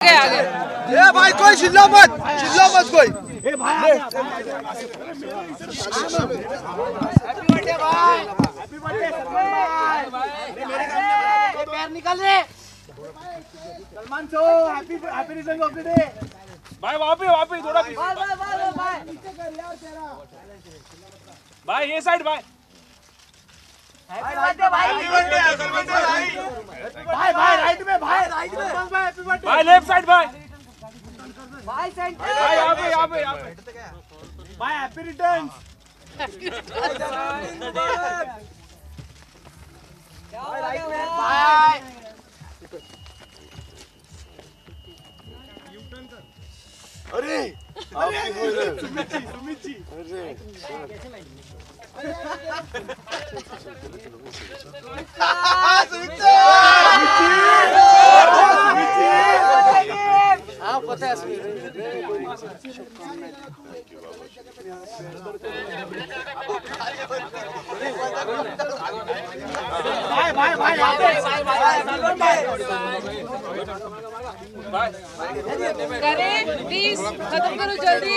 आगे आगे। ए भाई कोई चिल्लो मत चिल्लो मत कोई। पैर निकल रहे Salman so happy happy return of the day भाई वहाँ पे वहाँ पे थोड़ा। बाय बाय बाय बाय भाई ये साइड भाई। हैप्पी बर्थडे भाई. भाई भाई राइट में भाई राइट में. बस भाई हैप्पी बर्थडे भाई लेफ़्ट साइड भाई भाई सेंटर भाई यहाँ पे यहाँ पे यहाँ पे. भाई हैप्पी रिटर्न बाय भाई भाई भाई यहाँ पे सलमान भाई करें प्लीज़ खत्म करो जल्दी।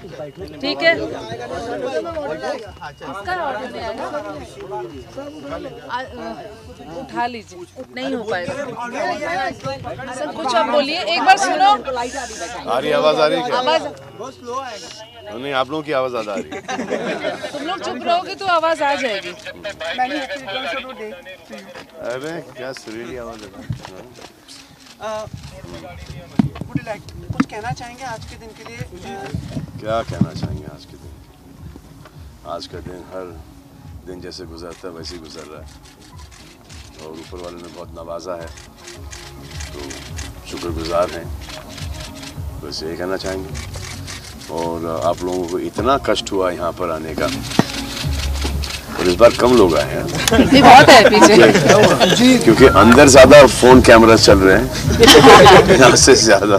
ठीक है। इसका ऑर्डर नहीं आया। आ- अ, उठा लीजिए। नहीं हो पाएगा। सर कुछ आप बोलिए। एक बार सुनो। आ रही आवाज़ आ रही है क्या? आवाज़ नहीं आप लोगों की आवाज़ ज़्यादा आ रही है। तुम लोग चुप रहोगे तो आवाज़ आ जाएगी। अरे क्या सुरीली आवाज़ है। कुछ कहना चाहेंगे आज के दिन के लिए? क्या कहना चाहेंगे आज के दिन? आज का दिन हर दिन जैसे गुजरता है वैसे ही गुजर रहा है। और ऊपर वाले ने बहुत नवाजा है। तो शुक्रगुजार हैं। बस यही कहना चाहेंगे। और आप लोगों को इतना कष्ट हुआ यहाँ पर आने का। और इस बार कम लोग आए हैं। बहुत है पीछे। क्योंकि अंदर ज़्यादा फ़ोन कैमरा चल रहे हैं। यहाँ से ज़्यादा।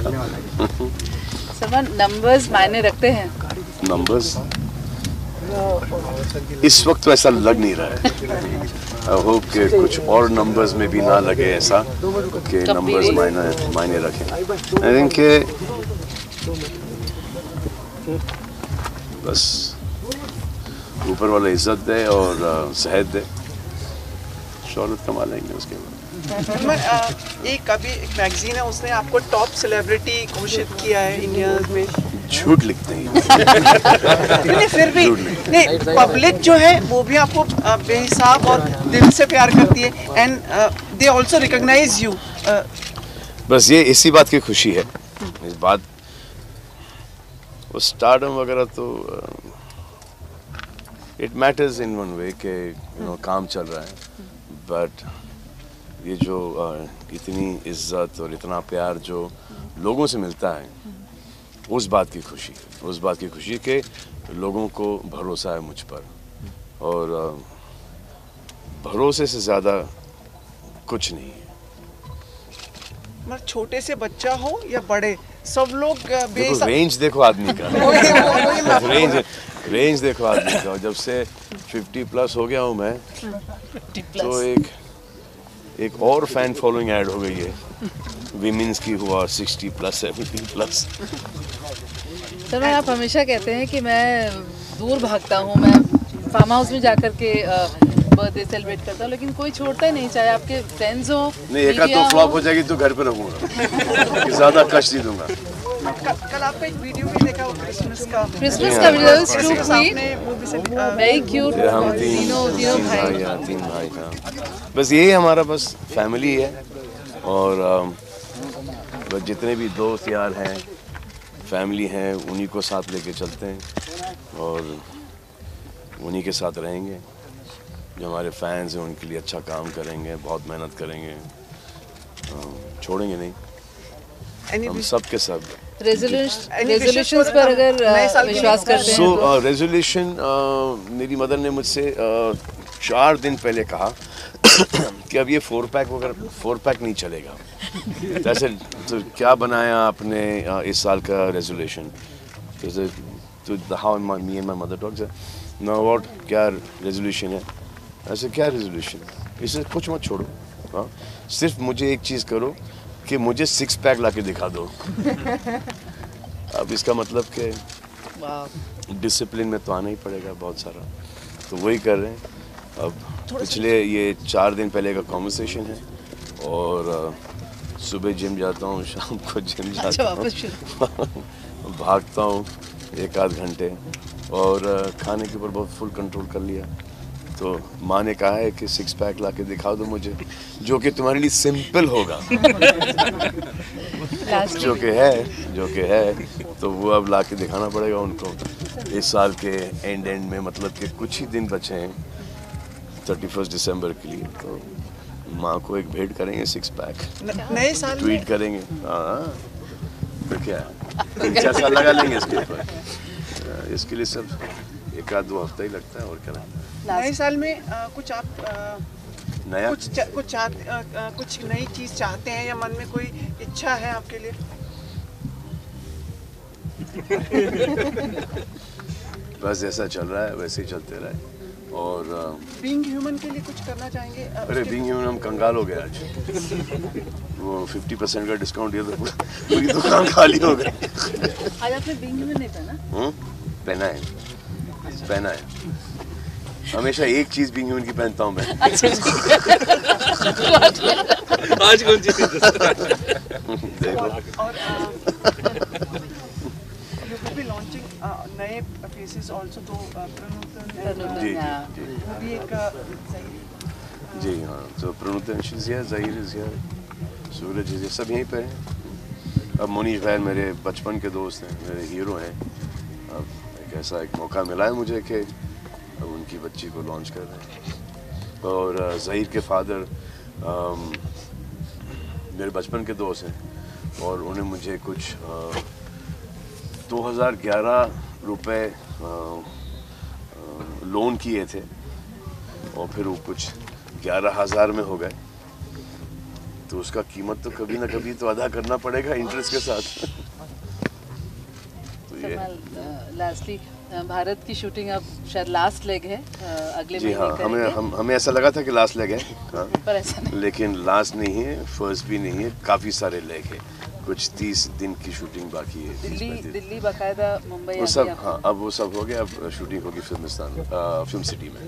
सलमान नंबर्स मायने रखते हैं। नंबर्स इस वक्त ऐसा लग नहीं रहा है। आई होप कि कुछ और नंबर्स में भी ना लगे ऐसा कि नंबर्स मायने मायने रखें। आई थिंक कि बस ऊपर वाला इज़्ज़त दे और सेहत दे। शौहरत कमा लेंगे उसके बाद। एक मैगजीन है उसने आपको टॉप सेलिब्रिटी घोषित किया है इंडिया में। झूठ लिखते हैं। नहीं फिर भी नहीं पब्लिक जो है वो भी आपको बेहिसाब और दिल से प्यार करती है। And they also recognise you बस ये इसी बात की खुशी है। इस बात वो स्टारडम वगैरह तो it matters in one way कि यू नो काम चल रहा है। बट ये जो इतनी इज़्ज़त और इतना प्यार जो लोगों से मिलता है उस बात की खुशी उस बात की खुशी कि लोगों को भरोसा है मुझ पर। और भरोसे से ज़्यादा कुछ नहीं है। मतलब छोटे से बच्चा हो या बड़े सब लोग देखो रेंज देखो आदमी का। रेंज रेंज देखो आदमी का। जब से 50 प्लस हो गया हूँ मैं तो एक एक और फ़ैन फॉलोइंग ऐड हो गई है। विमेंस की हुआ 60 प्लस 70 प्लस सलमान आप हमेशा कहते हैं कि मैं दूर भागता हूँ मैं फार्म हाउस में जाकर के बर्थडे सेलिब्रेट करता हूँ लेकिन कोई छोड़ता ही नहीं चाहे आपके फ्रेंड्स हो नहीं एक तो फ्लॉप हो। जाएगी तो घर पे रहूँगा। ज़्यादा कष्ट नहीं दूँगा। कल कल आपका एक वीडियो भी देखा क्रिसमस का। क्रिसमस का वीडियो टू क्वीन वेरी क्यूट तीनों तीनों भाई। भाई हाँ, तीन भाई का बस यही हमारा बस फैमिली है और बस जितने भी दोस्त यार हैं फैमिली हैं उन्हीं को साथ लेके चलते हैं। और उन्हीं के साथ रहेंगे। जो हमारे फैंस हैं उनके लिए अच्छा काम करेंगे बहुत मेहनत करेंगे। छोड़ेंगे नहीं। हम सब के सब। रेजोल्यूशन पर uh, अगर uh? विश्वास करते हैं। तो रेजोल्यूशन मेरी मदर ने मुझसे uh, चार दिन पहले कहा कि अब ये फोर पैक वगैरह फोर पैक नहीं चलेगा। जैसे तो क्या बनाया आपने uh, इस साल का रेजोल्यूशन जैसे तो how me and my mother talks no what क्या रेजोल्यूशन है? ऐसे क्या रेजोल्यूशन इसे कुछ मत छोड़ो हाँ? सिर्फ़ मुझे एक चीज़ करो कि मुझे सिक्स पैक ला के दिखा दो। अब इसका मतलब कि डिसिप्लिन में तो आना ही पड़ेगा बहुत सारा। तो वही कर रहे हैं। अब पिछले ये चार दिन पहले का कॉन्वर्सेशन है और सुबह जिम जाता हूँ शाम को जिम अच्छा जाता हूँ। भागता हूँ एक आध घंटे और खाने के ऊपर बहुत फुल कंट्रोल कर लिया। तो माँ ने कहा है कि सिक्स पैक ला के दिखा दो मुझे जो कि तुम्हारे लिए सिंपल होगा। जो कि है जो कि है तो वो अब ला के दिखाना पड़ेगा उनको। इस साल के एंड एंड में मतलब कि कुछ ही दिन बचे हैं थर्टी फ़र्स्ट दिसंबर के लिए तो माँ को एक भेंट करेंगे सिक्स पैक नए साल ट्वीट करेंगे। हाँ तो क्या? चार लगा लेंगे इसके ऊपर। इसके लिए सब एक आध दो हफ़्ता ही लगता है और क्या? नए साल में अ, कुछ आप अ, नया? कुछ चा, कुछ चाहते अ, अ, कुछ नई चीज़ चाहते हैं या मन में कोई इच्छा है आपके लिए? बस जैसा चल रहा है वैसे ही चलते रहे। और बीइंग ह्यूमन के लिए कुछ करना चाहेंगे? अरे बिंग ह्यूमन हम कंगाल हो गए आज। वो 50 परसेंट का डिस्काउंट दिया तो पूरा- पूरी दुकान खाली हो गई। आज आपने बिंग में नहीं पहना? हम्म? पहना है। पहना है। हमेशा एक चीज़ भी ह्यूमन की पहनता हूँ मैं। अच्छा आज कौन सी देखो। नए फेसेस आल्सो दो जी हाँ। जी। जी तो प्रणुतन है ज़ाहिर है सूरज है सब यहीं पे हैं। अब मुनीश भाई मेरे बचपन के दोस्त हैं मेरे हीरो हैं। अब एक ऐसा एक मौका मिला है मुझे कि अब उनकी बच्ची को लॉन्च कर। रहे हैं और ज़हीर के फादर अम, मेरे बचपन के दोस्त हैं और उन्हें मुझे कुछ दो हज़ार ग्यारह रुपये लोन किए थे और फिर वो कुछ ग्यारह हज़ार में हो गए। तो उसका कीमत तो कभी ना कभी तो अदा करना पड़ेगा इंटरेस्ट के साथ। लास्टली भारत की शूटिंग अब शायद लास्ट लेग है अगले जी हाँ हमें हम हमें ऐसा लगा था कि लास्ट लेग है हाँ। पर ऐसा नहीं। लेकिन लास्ट नहीं है फ़र्स्ट भी नहीं है काफ़ी सारे लेग है। कुछ तीस दिन की शूटिंग बाकी है दिल्ली दिल्ली बाकायदा मुंबई वो सब हाँ अब वो सब हो गया अब शूटिंग होगी फिल्मिस्तान फ़िल्म सिटी में।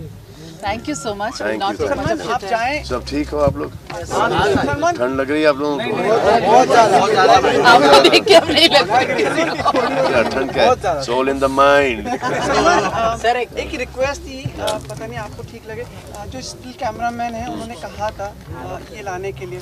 थैंक यू सो मच आप जाएँ। सब ठीक हो आप लोग? ठंड लग रही है आप लोगों को? आपको देख के अब नहीं लग क्या ठंड क्या है? Soul in the mind sir एक रिक्वेस्ट थी पता नहीं आपको ठीक लगे। जो स्टिल कैमरामैन है उन्होंने कहा था ये लाने के लिए।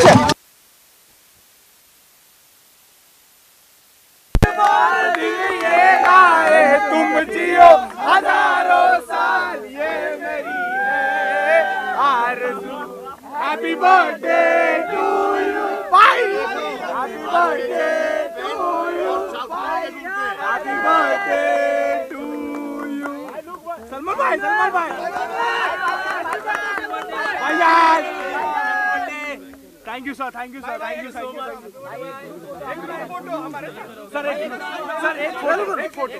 तुम जियो हज़ारों साल ये मेरी है। आरज़ू हैप्पी बर्थडे टू यू भाई happy birthday to you happy birthday to you Salman भाई सलमान भाई। भैया। Thank you sir thank you sir thank you so much photo हमारे सर एक सर एक फ़ोटो एक फ़ोटो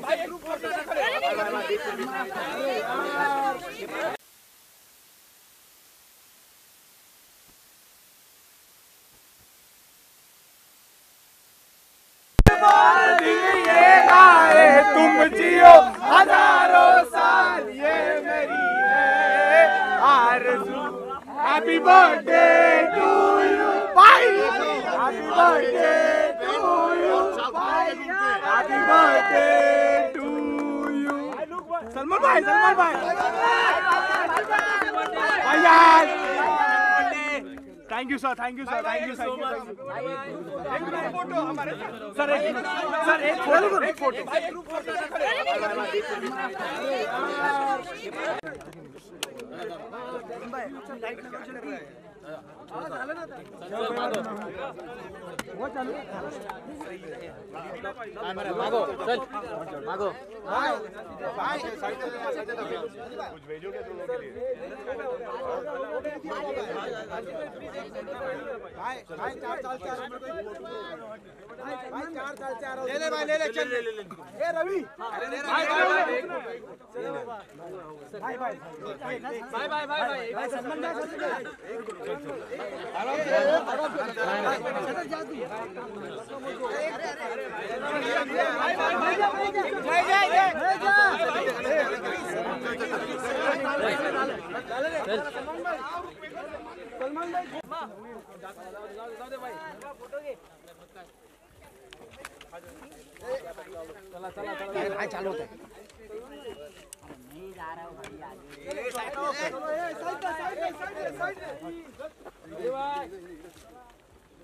तुम जियो हज़ारों साल ये मेरी है आरज़ू हैप्पी बर्थडे टू यू भाई thank you sir thank you sir thank you so much photo हमारे सर एक सर एक फ़ोटो एक फ़ोटो मागो चल मागो कुछ भेजोगे तुम लोग के लिए भाई भाई चार साल चार भाई चार साल चार ले ले भाई ले ले चल ले ले ए रवि अरे भाई भाई भाई भाई भाई भाई भाई भाई भाई भाई सलमान भाई जाओ दे भाई फोटोगे चला चला चला। चलो होता है नहीं जा रहा हूँ भाई आगे साइड में साइड में साइड में साइड में